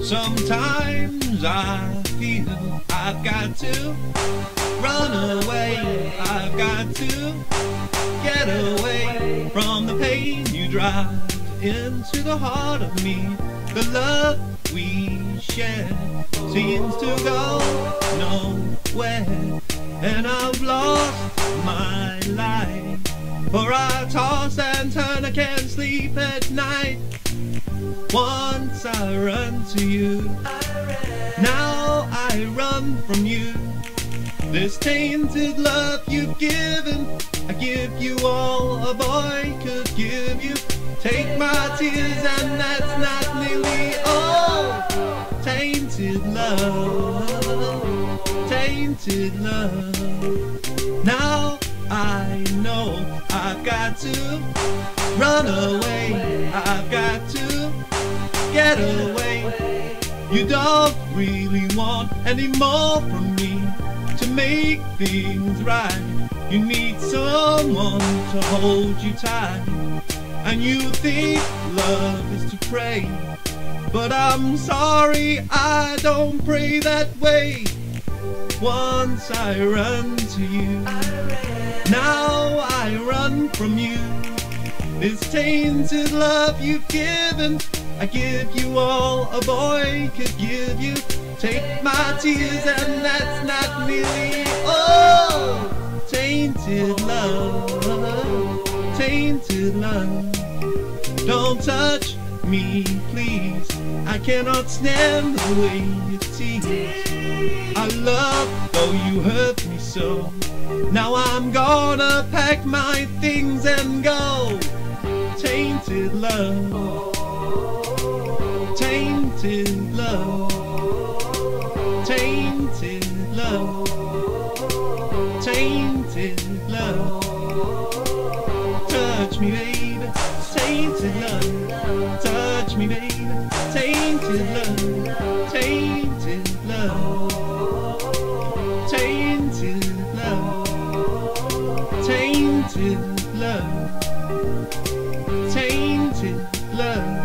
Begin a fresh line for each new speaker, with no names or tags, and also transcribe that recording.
Sometimes I feel I've got to run away. I've got to get away from the pain you drive into the heart of me. The love we share seems to go nowhere, and I've lost my life. For I toss and turn, I can't sleep at night. Once I run to you, now I run from you. This tainted love you've given, I give you all a boy could give you. Take my tears, and that's not nearly all. Tainted love, tainted love. Now I know I've got to run away. I've got to get away. You don't really want any more from me to make things right. You need someone to hold you tight. And you think love is to pray. But I'm sorry, I don't pray that way. Once I run to you, now I run from you. This tainted love you've given, I give you all a boy could give you. Take my tears, and that's not nearly all. Oh, tainted love, tainted love. Don't touch me, please. I cannot stand the way you tease. I love, though you hurt me so. Now I'm gonna pack my things and go. Tainted love, tainted love, tainted love, tainted love. Me, baby, tainted love. Touch me, baby, tainted love, tainted love, tainted love, tainted love, tainted love.